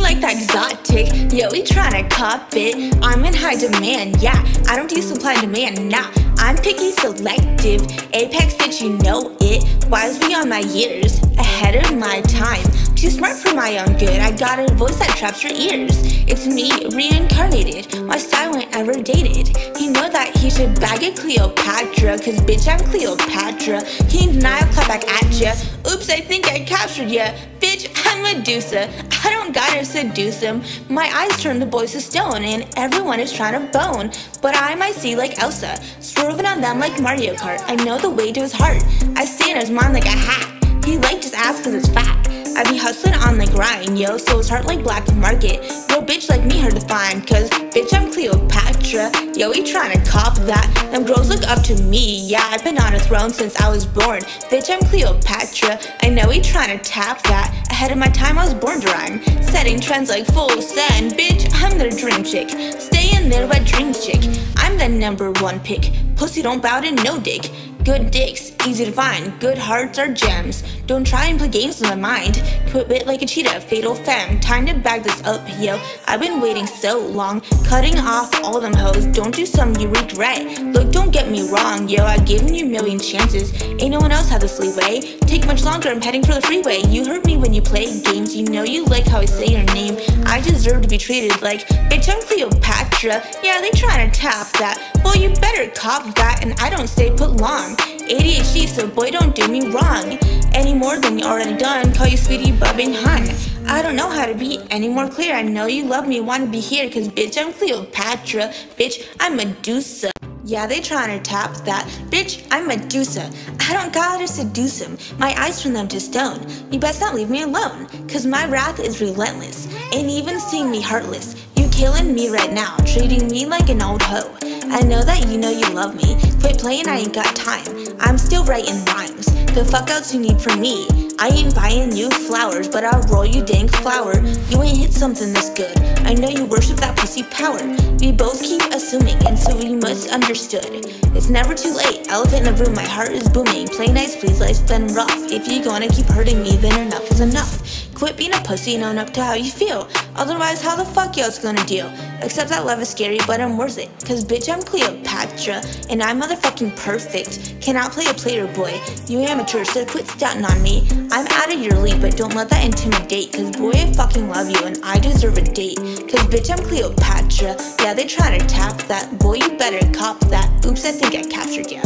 that exotic. Yo, we tryna cop it. I'm in high demand, yeah. I don't do supply and demand, nah. I'm picky selective. Apex bitch, you know it. Wise beyond my years, ahead of my time. Too smart for my own good. I got a voice that traps your ears. It's me, reincarnated. My style ain't ever dated. He know that he should bag a Cleopatra, cause bitch, I'm Cleopatra. King denial clap back at ya. Oops, I think I captured ya. Bitch, I'm Medusa. I don't gotta seduce him. My eyes turn the boys to stone, and everyone is trying to bone. But I might see like Elsa, swerving on them like Mario Kart. I know the way to his heart. I stay in his mind like a hat. He like just ask cause it's fat. I be hustling on the grind, yo, so it's hard like black market. Yo, bitch like me hard to find, cause bitch I'm Cleopatra. Yo, we tryna cop that. Them girls look up to me, yeah, I've been on a throne since I was born. Bitch, I'm Cleopatra. I know we tryna tap that. Ahead of my time, I was born to rhyme. Setting trends like full send, bitch, I'm the dream chick. Stay in there, wet dreams chick. I'm the number one pick. Pussy don't bow to no dick. Good dicks, easy to find. Good hearts are gems. Don't try and play games with my mind. Quit bit like a cheetah, fatal femme. Time to bag this up, yo. I've been waiting so long. Cutting off all them hoes. Don't do some you regret. Look, don't get me wrong, yo. I've given you a million chances. Ain't no one else had this leeway. Take much longer, I'm heading for the freeway. You heard me when you play games. You know you like how I say your name. I deserve to be treated like, bitch, I'm Cleopatra. Yeah, they trying to tap that. Well, you better cop that, and I don't say put long. ADHD, so boy, don't do me wrong. Any more than you already done, call you sweetie, bubbing hun. I don't know how to be any more clear. I know you love me, wanna be here, cause bitch, I'm Cleopatra. Bitch, I'm Medusa. Yeah, they trying to tap that. Bitch, I'm Medusa. I don't gotta seduce him. My eyes turn them to stone. You best not leave me alone, cause my wrath is relentless. Ain't even seeing me heartless. Killing me right now, treating me like an old hoe. I know that you know you love me. Quit playing, I ain't got time. I'm still writing rhymes. The fuck else you need from me? I ain't buying you flowers, but I'll roll you dank flower. You ain't hit something this good. I know you worship that pussy power. We both keep assuming, and so we must understood. It's never too late. Elephant in the room, my heart is booming. Play nice, please. Life's been rough. If you gonna keep hurting me, then enough is enough. Quit being a pussy and own up to how you feel. Otherwise, how the fuck y'all's gonna deal? Except that love is scary, but I'm worth it. Cause bitch, I'm Cleopatra, and I'm motherfucking perfect. Cannot play a player boy. You amateur, so quit stunting on me. I'm out of your league, but don't let that intimidate. Cause boy, I fucking love you, and I deserve a date. Cause bitch, I'm Cleopatra. Yeah, they try to tap that. Boy, you better cop that. Oops, I think I captured ya.